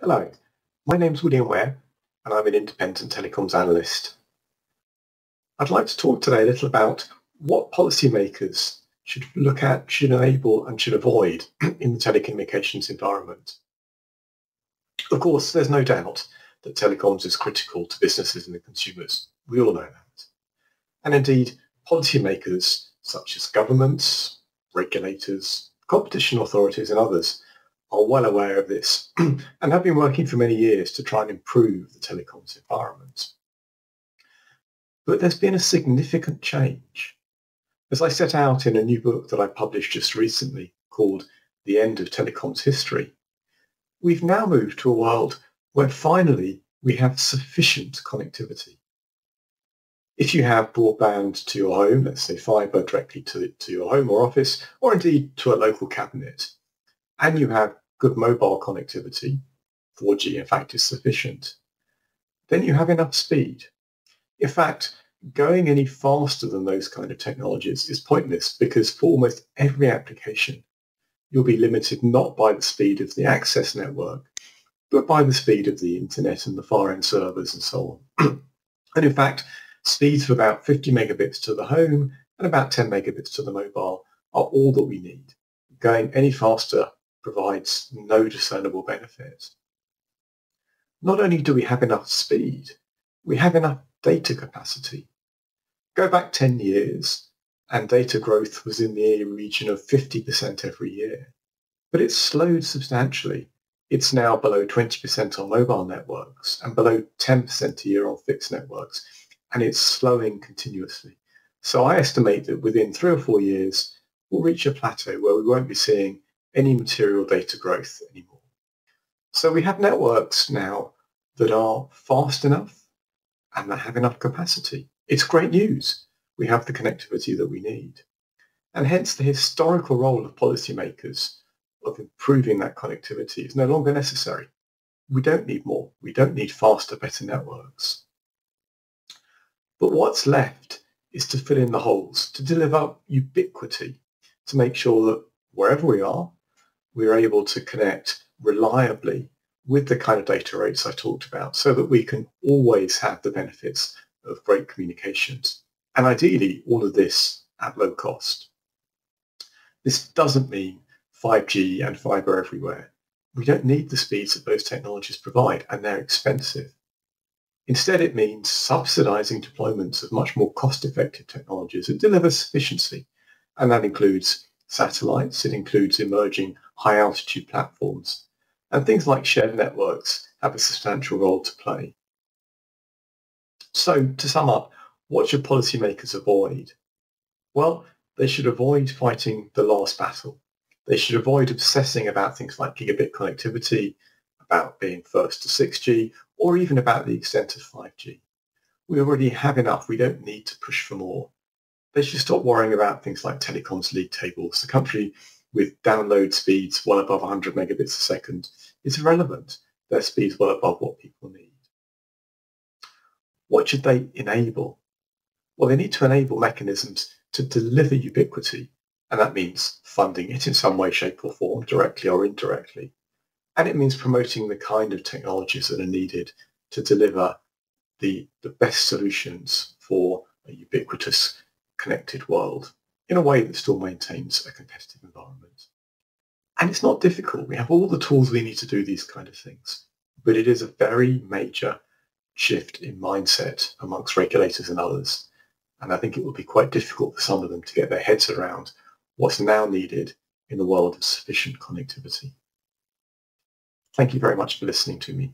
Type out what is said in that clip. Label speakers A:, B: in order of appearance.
A: Hello, my name's William Webb and I'm an independent telecoms analyst. I'd like to talk today a little about what policymakers should look at, should enable and should avoid in the telecommunications environment. Of course, there's no doubt that telecoms is critical to businesses and the consumers. We all know that. And indeed, policymakers such as governments, regulators, competition authorities and others are well aware of this and have been working for many years to try and improve the telecoms environment. But there's been a significant change. As I set out in a new book that I published just recently called The End of Telecoms History, we've now moved to a world where finally we have sufficient connectivity. If you have broadband to your home, let's say fibre directly to, to your home or office, or indeed to a local cabinet, and you have good mobile connectivity, 4G in fact is sufficient, then you have enough speed. In fact, going any faster than those kind of technologies is pointless because for almost every application, you'll be limited not by the speed of the access network, but by the speed of the internet and the far-end servers and so on. and in fact, speeds of about 50 megabits to the home and about 10 megabits to the mobile are all that we need. Going any faster provides no discernible benefit. Not only do we have enough speed, we have enough data capacity. Go back 10 years and data growth was in the region of 50% every year, but it's slowed substantially. It's now below 20% on mobile networks and below 10% a year on fixed networks, and it's slowing continuously. So I estimate that within three or four years, we'll reach a plateau where we won't be seeing any material data growth anymore. So we have networks now that are fast enough and that have enough capacity. It's great news. We have the connectivity that we need. And hence the historical role of policymakers of improving that connectivity is no longer necessary. We don't need more. We don't need faster, better networks. But what's left is to fill in the holes, to deliver ubiquity, to make sure that wherever we are, we're able to connect reliably with the kind of data rates I talked about so that we can always have the benefits of great communications. And ideally, all of this at low cost. This doesn't mean 5G and fiber everywhere. We don't need the speeds that those technologies provide, and they're expensive. Instead, it means subsidizing deployments of much more cost-effective technologies that deliver sufficiency, and that includes satellites. It includes emerging high-altitude platforms. And things like shared networks have a substantial role to play. So to sum up, what should policymakers avoid? Well, they should avoid fighting the last battle. They should avoid obsessing about things like gigabit connectivity, about being first to 6G, or even about the extent of 5G. We already have enough. We don't need to push for more they should stop worrying about things like telecoms league tables. The country with download speeds well above 100 megabits a second is irrelevant. Their speeds well above what people need. What should they enable? Well, they need to enable mechanisms to deliver ubiquity, and that means funding it in some way, shape or form, directly or indirectly. And it means promoting the kind of technologies that are needed to deliver the, the best solutions for a ubiquitous connected world in a way that still maintains a competitive environment. And it's not difficult. We have all the tools we need to do these kind of things. But it is a very major shift in mindset amongst regulators and others. And I think it will be quite difficult for some of them to get their heads around what's now needed in the world of sufficient connectivity. Thank you very much for listening to me.